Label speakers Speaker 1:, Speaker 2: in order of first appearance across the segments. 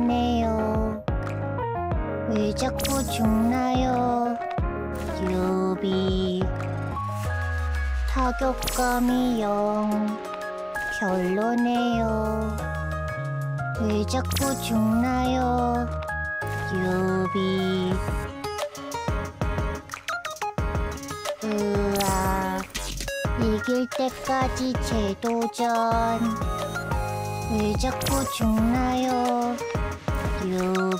Speaker 1: 결론해요. 왜 자꾸 죽나요? 유비. 타격감이 영. 별로네요. 왜 자꾸 죽나요? 유비. 으아. 이길 때까지 재도전. 왜 자꾸 죽나요?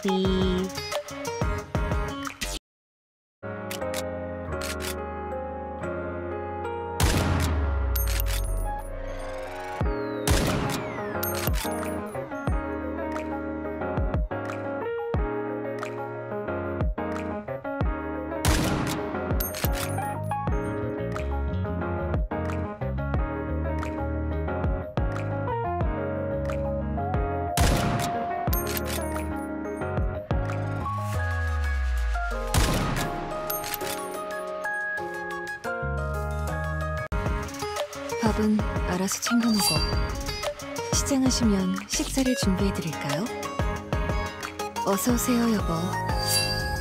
Speaker 1: 유비.
Speaker 2: 밥은 알아서 챙겨 먹어. 시장하시면 식사를 준비해 드릴까요? 어서 오세요, 여보.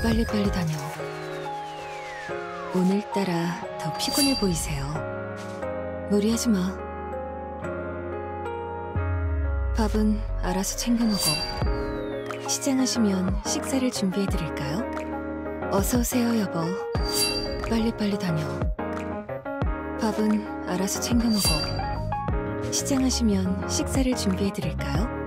Speaker 2: 빨리빨리 다녀. 오늘따라 더 피곤해 보이세요. 무리하지 마. 밥은 알아서 챙겨 먹어. 시장하시면 식사를 준비해 드릴까요? 어서 오세요, 여보. 빨리빨리 다녀. 밥은 알아서 챙겨 먹어. 시장하시면 식사를 준비해 드릴까요?